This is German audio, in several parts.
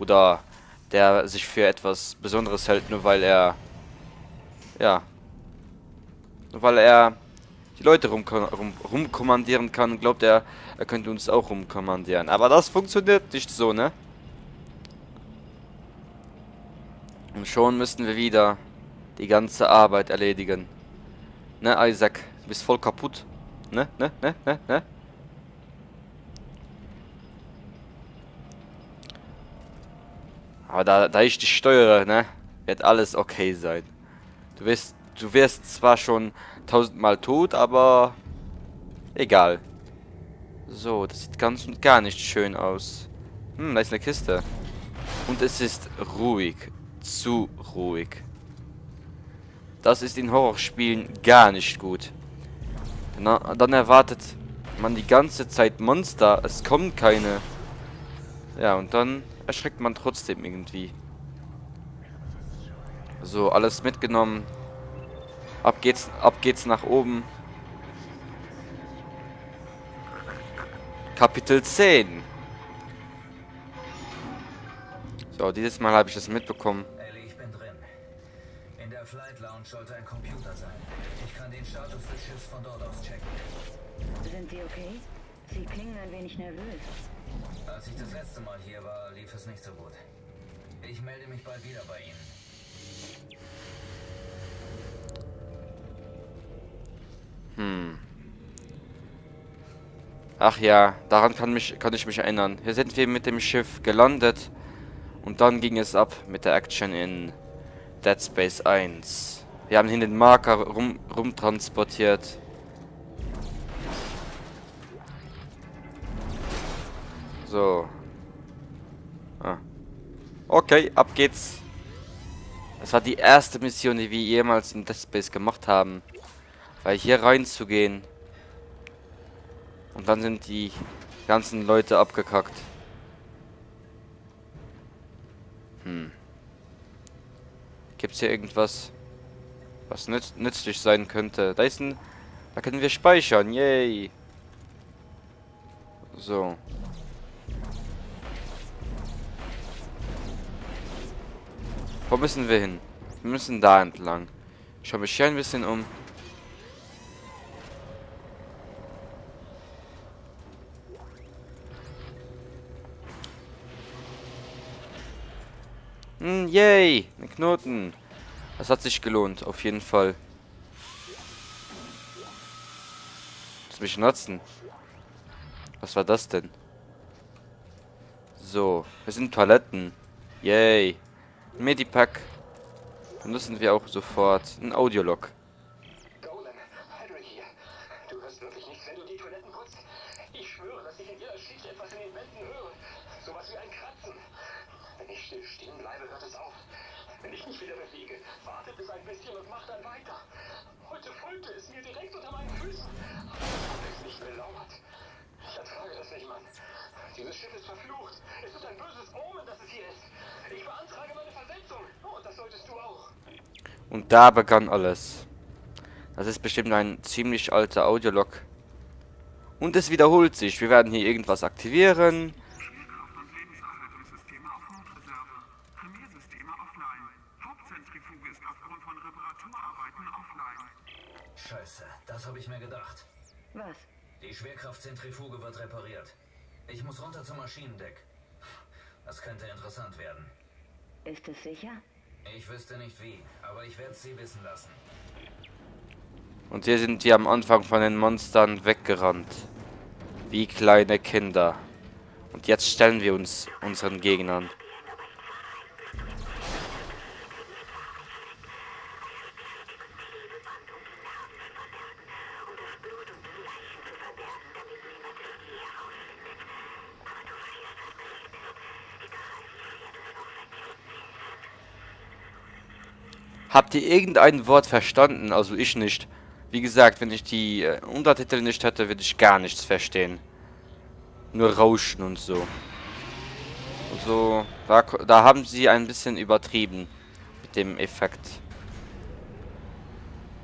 Oder der sich für etwas Besonderes hält, nur weil er... Ja. Nur weil er die Leute rum, rum, rumkommandieren kann, glaubt er, er könnte uns auch rumkommandieren. Aber das funktioniert nicht so, ne? Und schon müssten wir wieder die ganze Arbeit erledigen. Ne, Isaac? Du bist voll kaputt. Ne, ne, ne, ne, ne? Aber da, da ich dich steuere, ne, wird alles okay sein. Du wirst, du wirst zwar schon tausendmal tot, aber egal. So, das sieht ganz und gar nicht schön aus. Hm, da ist eine Kiste. Und es ist ruhig. Zu ruhig. Das ist in Horrorspielen gar nicht gut. Na, dann erwartet man die ganze Zeit Monster. Es kommen keine. Ja, und dann erschreckt man trotzdem irgendwie. So, alles mitgenommen. Ab geht's, ab geht's nach oben. Kapitel 10. So, dieses Mal habe ich das mitbekommen. Ellie, ich bin drin. In der Flight Lounge sollte ein Computer sein. Ich kann den Status des Schiffs von dort aus checken. Sind Sie okay? Sie klingen ein wenig nervös. Als ich das letzte Mal hier war, lief es nicht so gut. Ich melde mich bald wieder bei Ihnen. Hm. Ach ja, daran kann, mich, kann ich mich erinnern. Hier sind wir mit dem Schiff gelandet. Und dann ging es ab mit der Action in Dead Space 1. Wir haben hier den Marker rum, rumtransportiert. So. Ah. Okay, ab geht's. Das war die erste Mission, die wir jemals in Dead Space gemacht haben. Weil hier reinzugehen. Und dann sind die ganzen Leute abgekackt. Hm. Gibt's hier irgendwas, was nütz nützlich sein könnte? Da ist ein... Da können wir speichern. Yay. So. Wo müssen wir hin? Wir müssen da entlang. Ich schaue mich hier ein bisschen um. Hm, yay! Ein Knoten. Das hat sich gelohnt, auf jeden Fall. Lass mich nutzen. Was war das denn? So, wir sind Toiletten. Yay. Medipack. Benutzen wir auch sofort. Ein Audiolog. Putzt. Ich schwöre, dass ich in jeder Schicht etwas in den Wänden höre. Sowas wie ein Kratzen. Wenn ich still stehen bleibe, hört es auf. Wenn ich mich wieder bewege, wartet es ein bisschen und macht dann weiter. Heute folgte es mir direkt unter meinen Füßen. Aber es nicht belauert. Ertrage das nicht, Mann. Dieses Schiff ist verflucht. Es ist ein böses Omen, dass es hier ist. Ich beantrage meine Versetzung. Oh, und das solltest du auch. Und da begann alles. Das ist bestimmt ein ziemlich alter Audiolog. Und es wiederholt sich. Wir werden hier irgendwas aktivieren. Schwerkraft- und Lebenserhaltungssysteme auf Notreserve. Primärsysteme offline. Hauptzentrifuge ist aufgrund von Reparaturarbeiten offline. Scheiße, das habe ich mir gedacht. Was? Die Schwerkraftzentrifuge wird repariert. Ich muss runter zum Maschinendeck. Das könnte interessant werden. Ist es sicher? Ich wüsste nicht wie, aber ich werde es Sie wissen lassen. Und hier sind wir am Anfang von den Monstern weggerannt. Wie kleine Kinder. Und jetzt stellen wir uns unseren Gegnern. Habt ihr irgendein Wort verstanden? Also ich nicht. Wie gesagt, wenn ich die äh, Untertitel nicht hätte, würde ich gar nichts verstehen. Nur Rauschen und so. Also, da, ko- da haben sie ein bisschen übertrieben mit dem Effekt.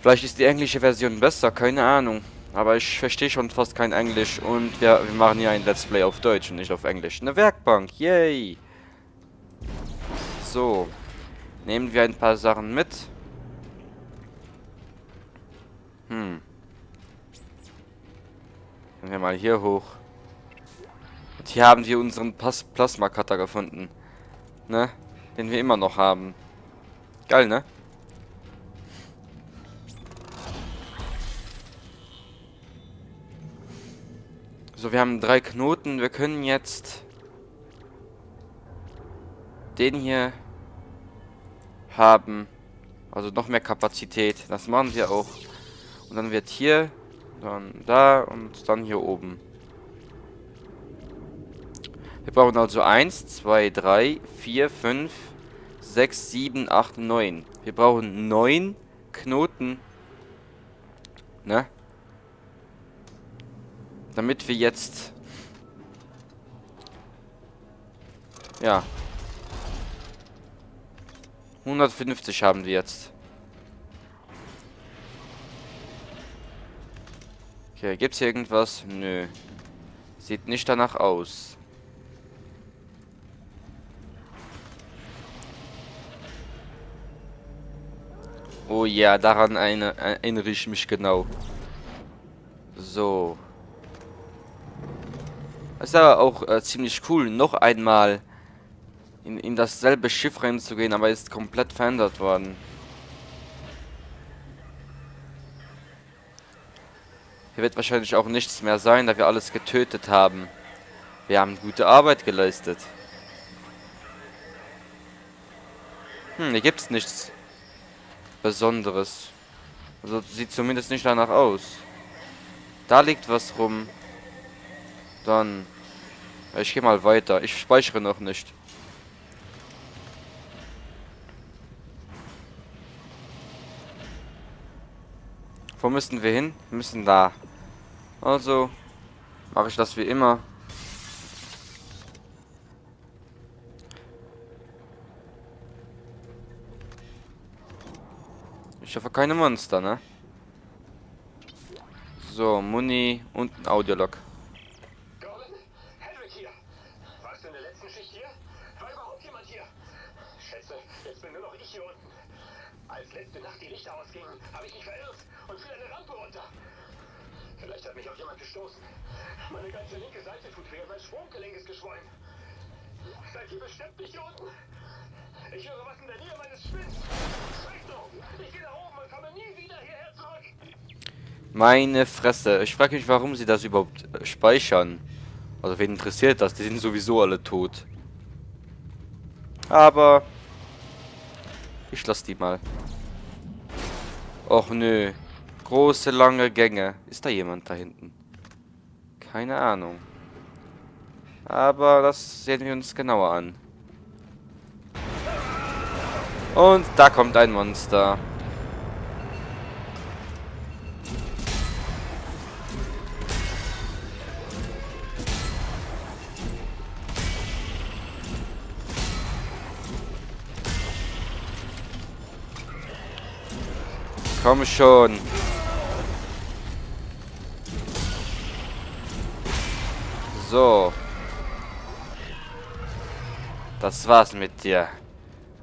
Vielleicht ist die englische Version besser, keine Ahnung. Aber ich verstehe schon fast kein Englisch und wir, wir machen hier ein Let's Play auf Deutsch und nicht auf Englisch. Eine Werkbank, yay! So. Nehmen wir ein paar Sachen mit. Hm. Gehen wir mal hier hoch. Und hier haben wir unseren Pas Plasma-Cutter gefunden. Ne? Den wir immer noch haben. Geil, ne? So, wir haben drei Knoten. Wir können jetzt den hier haben. Also noch mehr Kapazität. Das machen wir auch. Und dann wird hier, dann da und dann hier oben. Wir brauchen also 1, 2, 3, 4, 5, 6, 7, 8, 9. Wir brauchen 9 Knoten. Ne? Damit wir jetzt... Ja. 150 haben wir jetzt. Okay, gibt's hier irgendwas? Nö. Sieht nicht danach aus. Oh ja, daran eine, erinnere ich mich genau. So. Das ist aber auch äh, ziemlich cool, noch einmal in, in dasselbe Schiff reinzugehen, aber ist komplett verändert worden. Hier wird wahrscheinlich auch nichts mehr sein, da wir alles getötet haben. Wir haben gute Arbeit geleistet. Hm, hier gibt es nichts Besonderes. Also sieht zumindest nicht danach aus. Da liegt was rum. Dann. Ich gehe mal weiter. Ich speichere noch nicht. Wo müssen wir hin? Wir müssen da. Also mache ich das wie immer. Ich hoffe keine Monster, ne? So, Muni und ein Audiolog. Gordon, Hedrick hier. Warst du in der letzten Schicht hier? War überhaupt jemand hier? Schätze, jetzt bin nur noch ich hier unten. Als letzte Nacht die Lichter ausgingen, habe ich mich verirrt und fiel eine Rampe runter. Vielleicht hat mich auch jemand gestoßen. Meine ganze linke Seite tut weh und mein Sprunggelenk ist geschwollen. Seid ihr bestimmt nicht hier unten? Ich höre was in der Nähe meines Spinns. Scheiß drauf! Ich gehe nach oben und komme nie wieder hierher zurück. Meine Fresse. Ich frage mich, warum sie das überhaupt äh, speichern. Also wen interessiert das? Die sind sowieso alle tot. Aber ich lasse die mal. Och nö. Große, lange Gänge. Ist da jemand da hinten? Keine Ahnung. Aber das sehen wir uns genauer an. Und da kommt ein Monster. Komm schon. So. Das war's mit dir.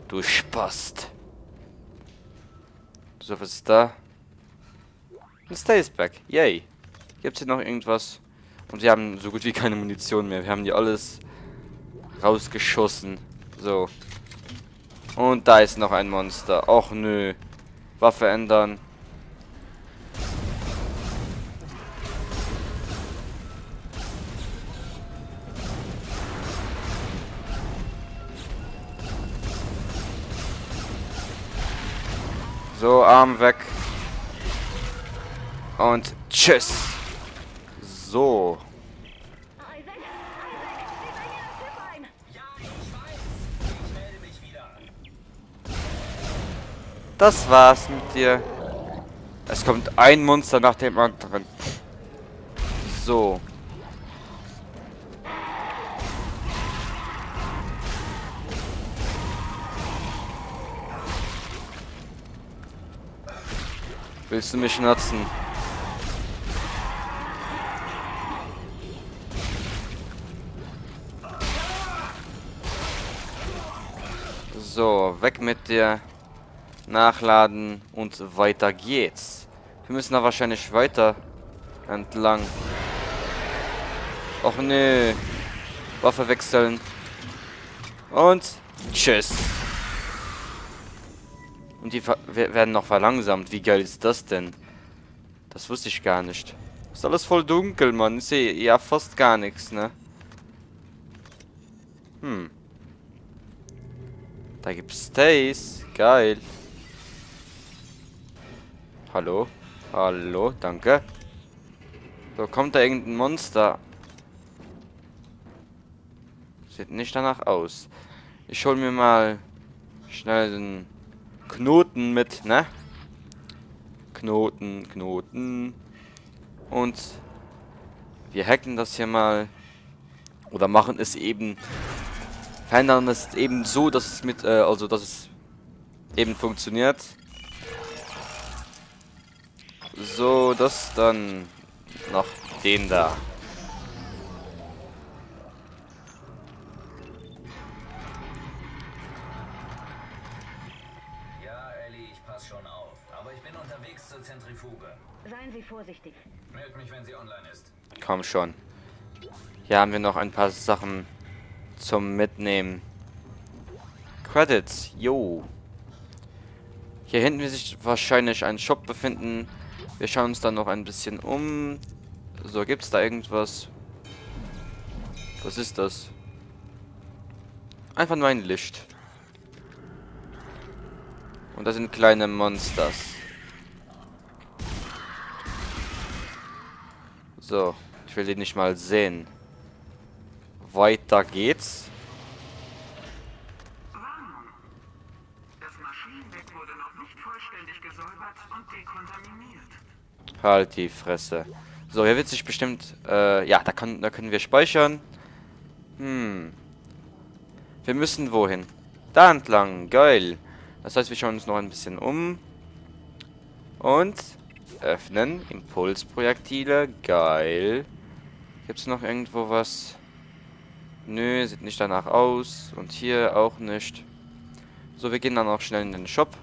Du Spast. So, was ist da? Ein Staceback. Yay. Gibt's hier noch irgendwas? Und wir haben so gut wie keine Munition mehr. Wir haben die alles rausgeschossen. So. Und da ist noch ein Monster. Och nö. Waffe ändern. So, Arm weg. Und tschüss. So. Das war's mit dir. Es kommt ein Monster nach dem anderen. So. Willst du mich nutzen? So, weg mit dir. Nachladen und weiter geht's. Wir müssen da wahrscheinlich weiter entlang. Och nö. Waffe wechseln. Und tschüss. Und die werden noch verlangsamt. Wie geil ist das denn? Das wusste ich gar nicht. Ist alles voll dunkel, Mann. Ich sehe ja fast gar nichts, ne? Hm. Da gibt's Stays. Geil. Hallo? Hallo, danke. So, kommt da irgendein Monster? Sieht nicht danach aus. Ich hol mir mal schnell den Knoten mit, ne? Knoten, Knoten. Und wir hacken das hier mal. Oder machen es eben. Verändern es eben so, dass es mit, äh, also dass es eben funktioniert. So, das dann noch den da. Vorsichtig. Meld mich, wenn sie online ist. Komm schon. Hier haben wir noch ein paar Sachen zum Mitnehmen. Credits, jo. Hier hinten wird sich wahrscheinlich ein Shop befinden. Wir schauen uns dann noch ein bisschen um. So, gibt es da irgendwas? Was ist das? Einfach nur ein Licht. Und da sind kleine Monsters. So, ich will die nicht mal sehen. Weiter geht's. Halt die Fresse. So, hier wird sich bestimmt... Äh, ja, da, kann, da können wir speichern. Hm. Wir müssen wohin? Da entlang. Geil. Das heißt, wir schauen uns noch ein bisschen um. Und öffnen. Impulsprojektile. Geil. Gibt es noch irgendwo was? Nö, sieht nicht danach aus. Und hier auch nicht. So, wir gehen dann auch schnell in den Shop.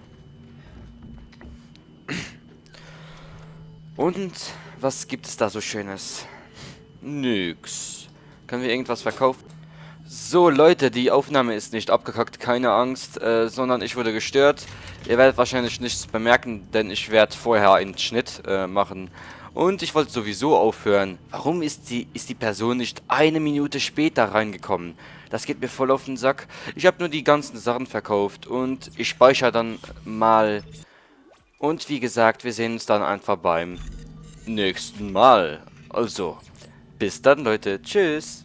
Und was gibt es da so Schönes? Nix. Können wir irgendwas verkaufen? So, Leute, die Aufnahme ist nicht abgekackt, keine Angst, äh, sondern ich wurde gestört. Ihr werdet wahrscheinlich nichts bemerken, denn ich werde vorher einen Schnitt äh, machen. Und ich wollte sowieso aufhören. Warum ist die, ist die Person nicht eine Minute später reingekommen? Das geht mir voll auf den Sack. Ich habe nur die ganzen Sachen verkauft und ich speichere dann mal. Und wie gesagt, wir sehen uns dann einfach beim nächsten Mal. Also, bis dann, Leute. Tschüss.